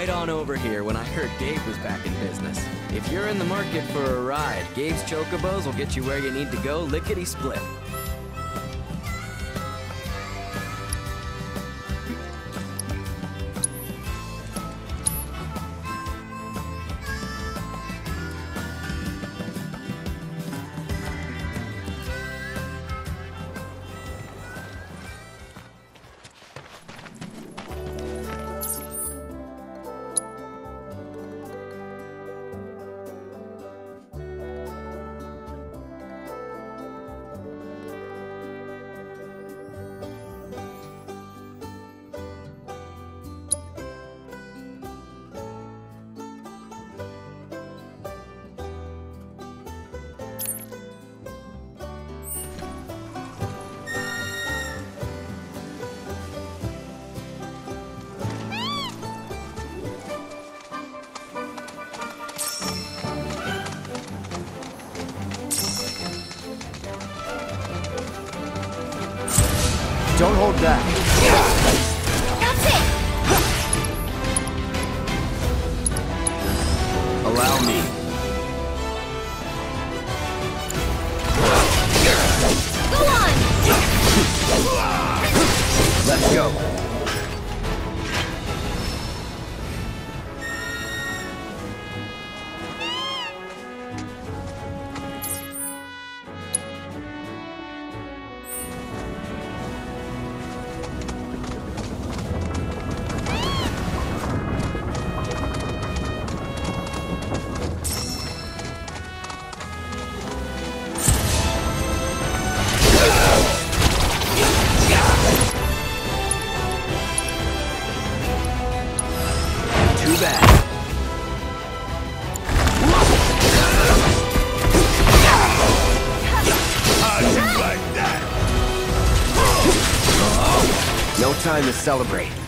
Right on over here when I heard Gabe was back in business. If you're in the market for a ride, Gabe's Chocobos will get you where you need to go lickety-split. Don't hold back. No time to celebrate.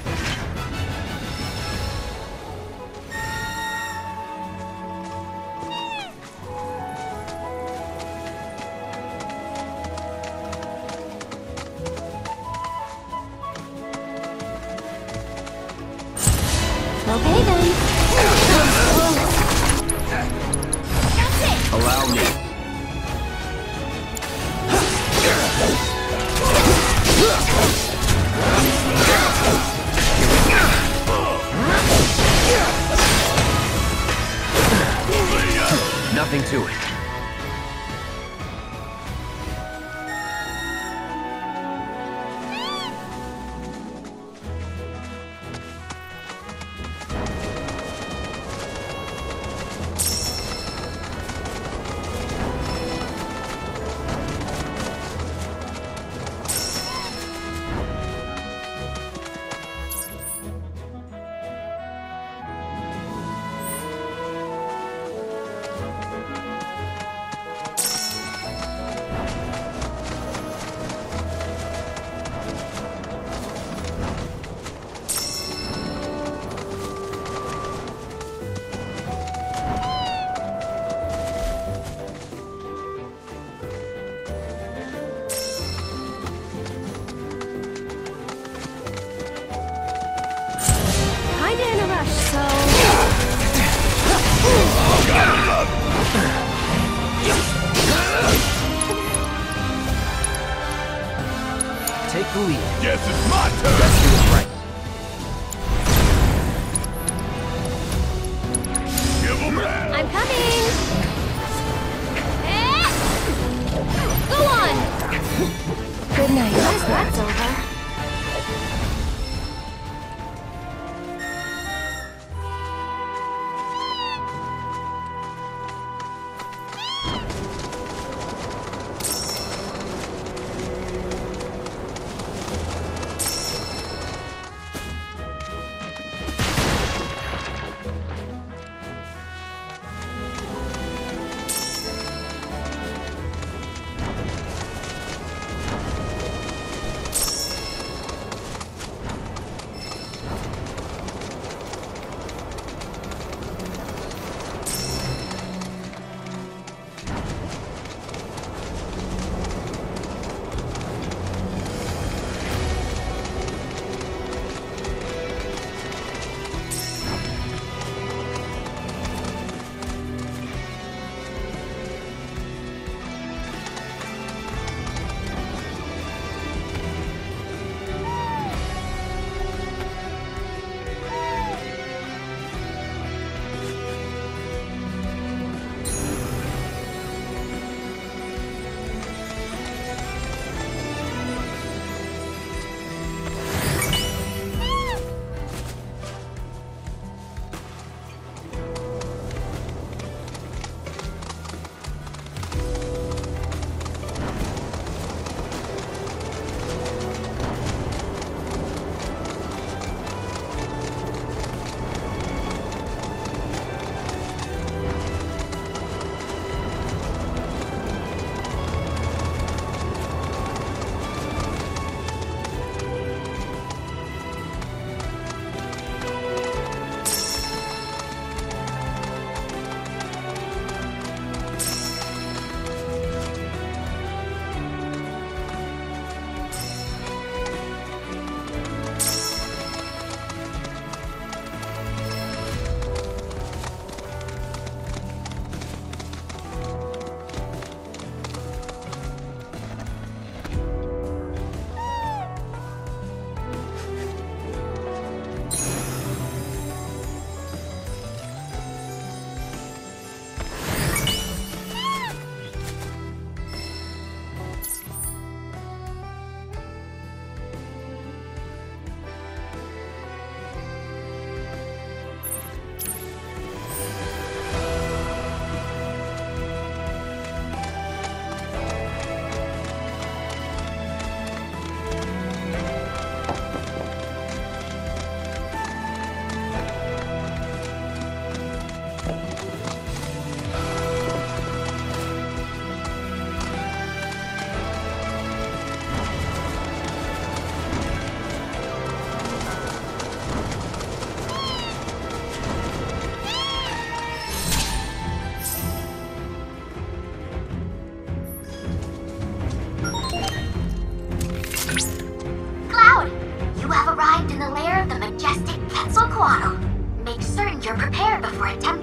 you're prepared before attempting.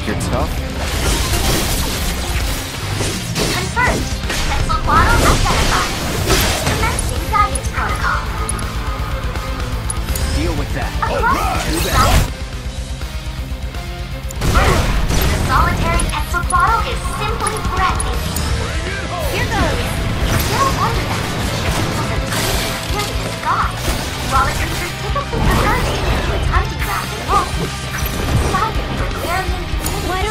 Think you're tough? Confirmed. Identified. Commencing guidance protocol. Deal with that. Too the bad. site. The solitary Quetzalcoatl is simply breathtaking. Here goes. No wonder that was a tiny appeared in the sky. While the creature typically prefers it to its hunting grounds and wolves, decided for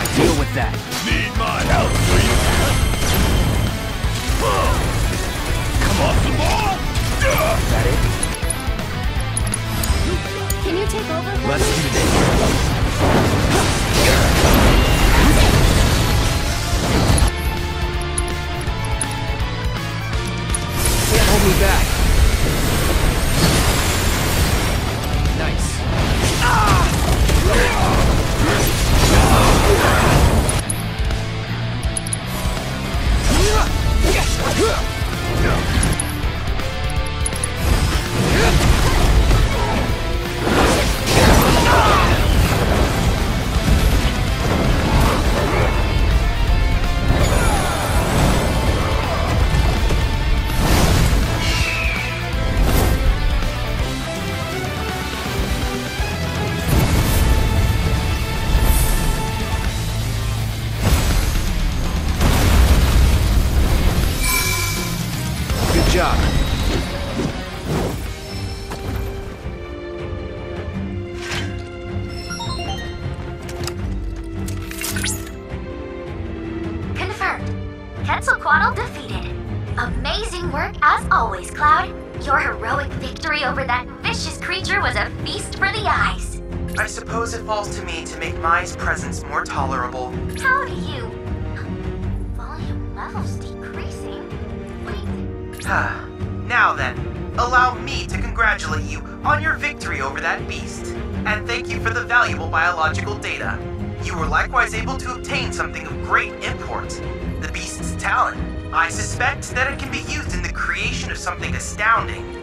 My deal with that. Need my help, do you? Come on, some more? That it? Can you take over Let's do this. Can't hold me back. Yeah! Were likewise able to obtain something of great import the beast's talent. I suspect that it can be used in the creation of something astounding.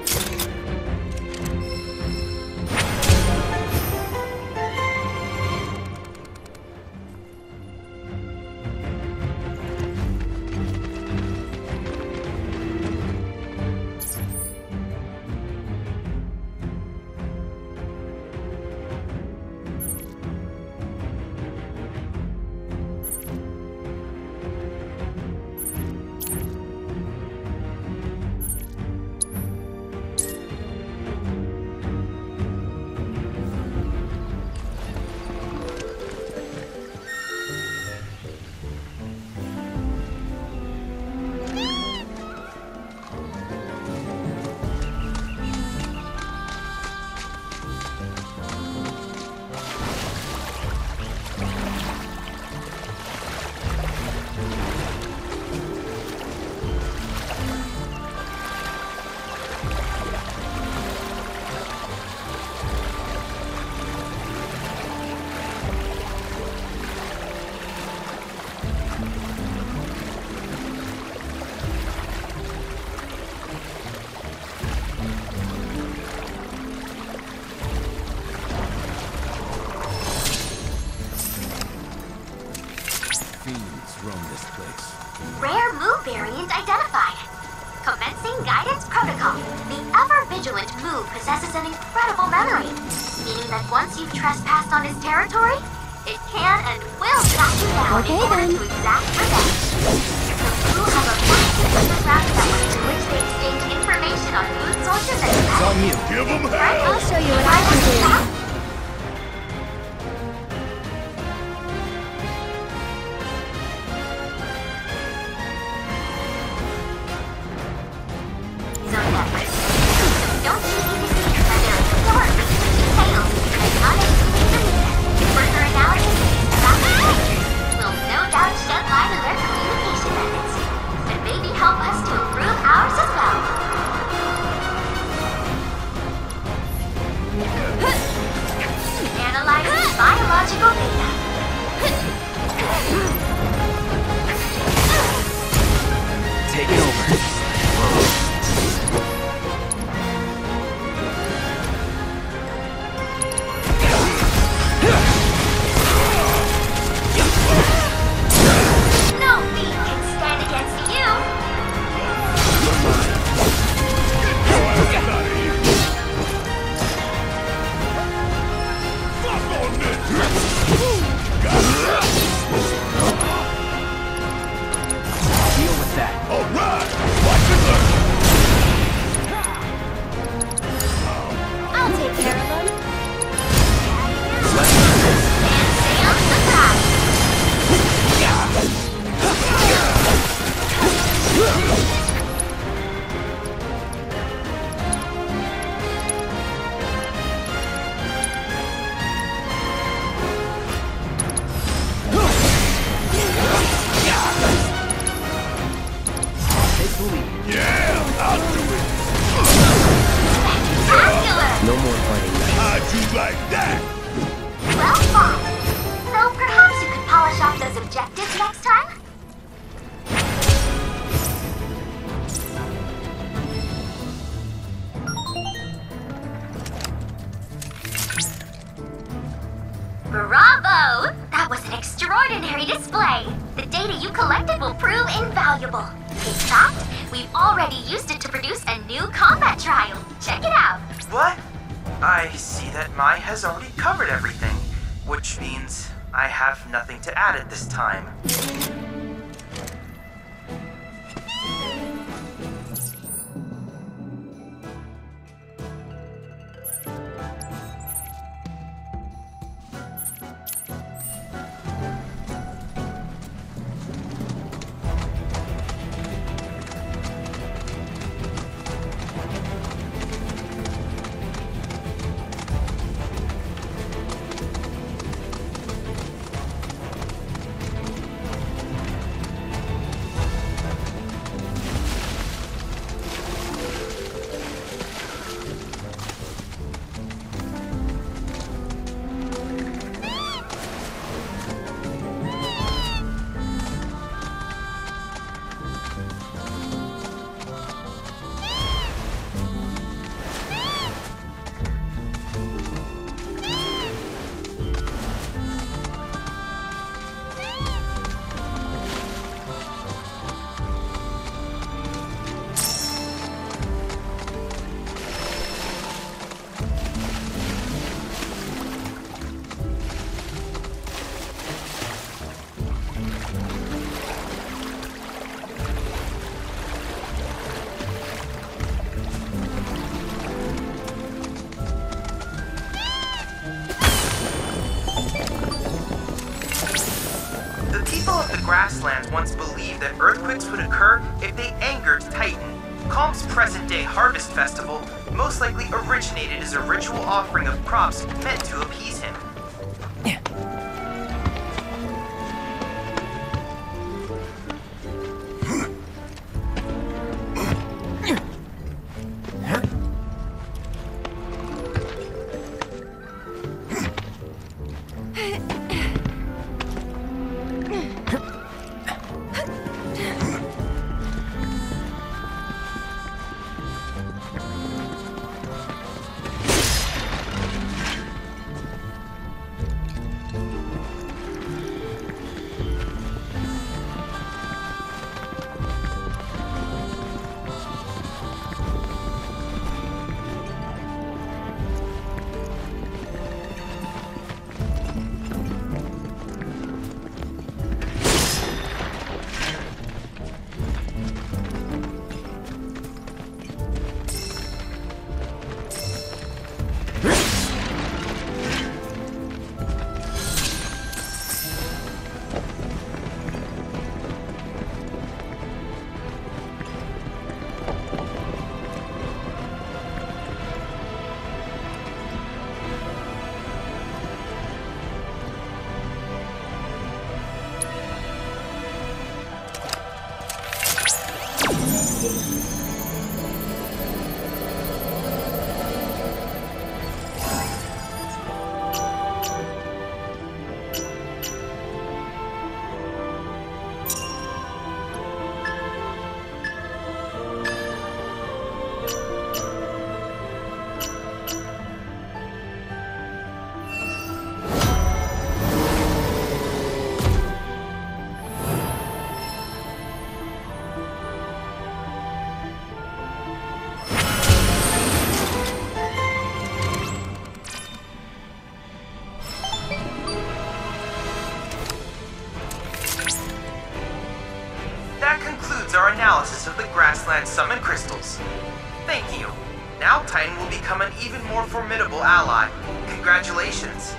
The lead. Yeah! I'll do it! No more fighting nice. How'd you like that? Well, fine. So perhaps you could polish off those objectives next time? Bravo! That was an extraordinary display. The data you collected will prove invaluable. We've already used it to produce a new combat trial. Check it out. What? I see that Mai has already covered everything, which means I have nothing to add at this time. A ritual offering of props meant That concludes our analysis of the Grassland Summon Crystals. Thank you. Now Titan will become an even more formidable ally. Congratulations.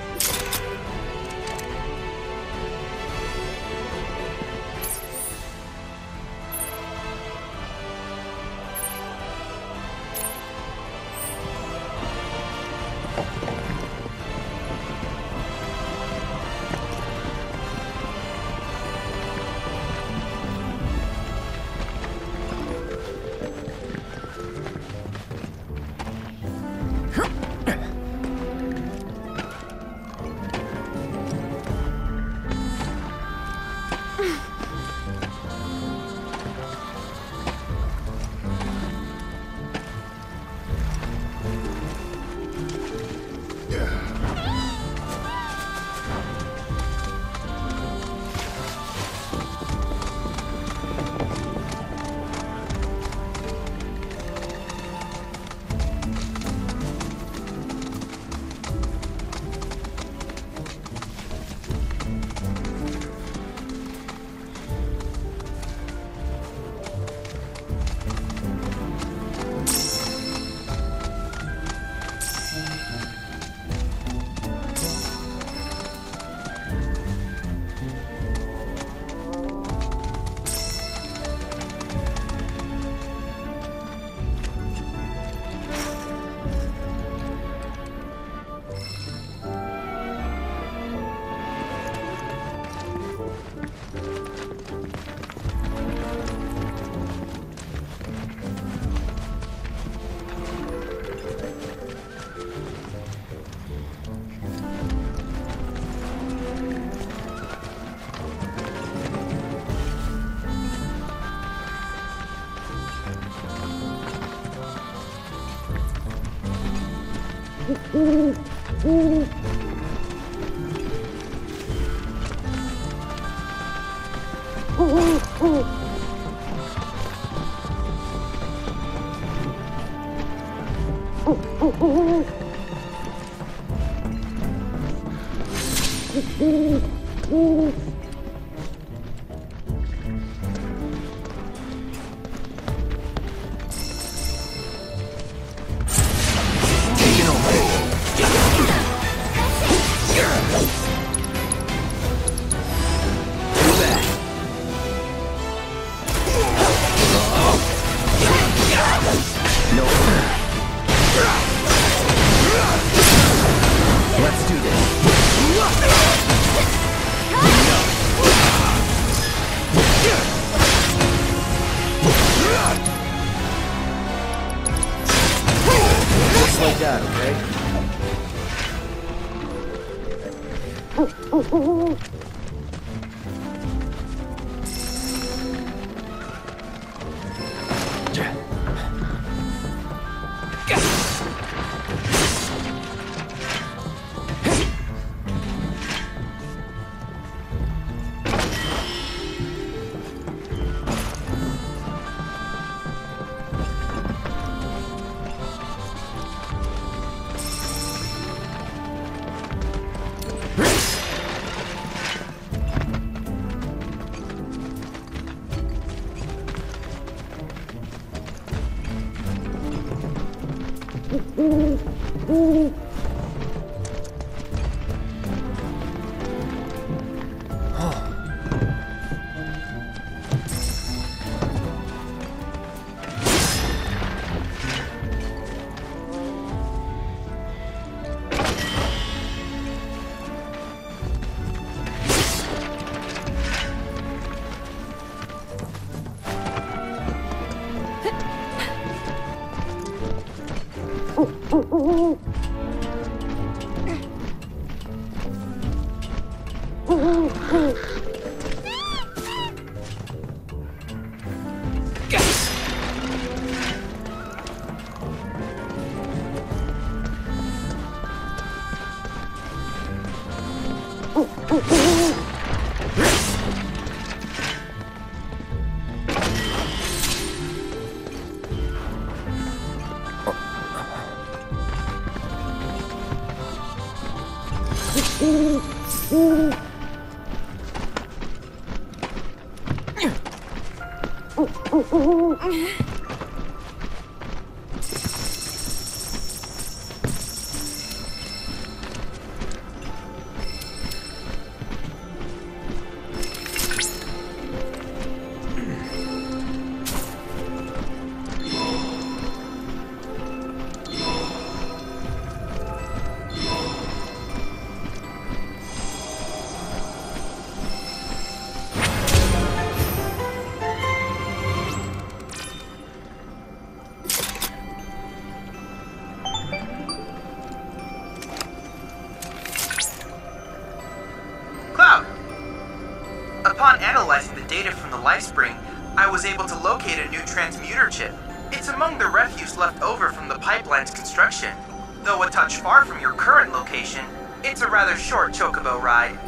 Cloud! Was able to locate a new transmuter chip. It's among the refuse left over from the pipeline's construction. Though a touch far from your current location, it's a rather short chocobo ride.